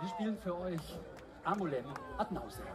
Wir spielen für euch Amulem ad nauseam.